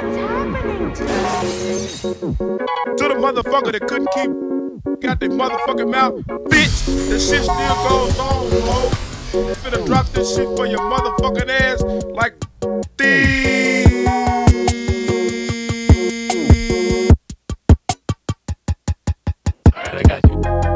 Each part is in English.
What's happening To the motherfucker that couldn't keep got their motherfucking mouth, bitch, the shit still goes on, bro. Finna drop this shit for your motherfucking ass like thieves. Alright, I got you.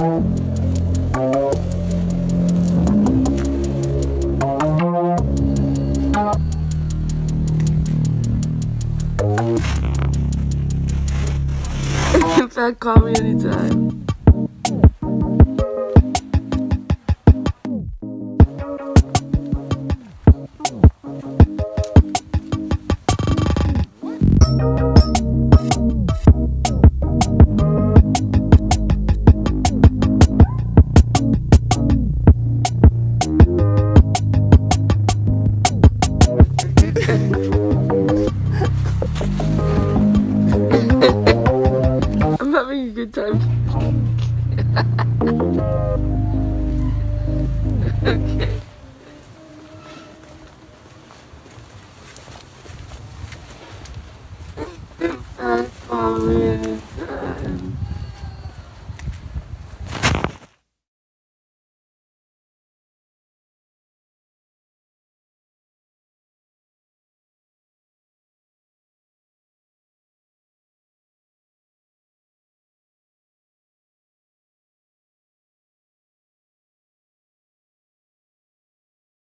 In fact, call me anytime. Good time. okay.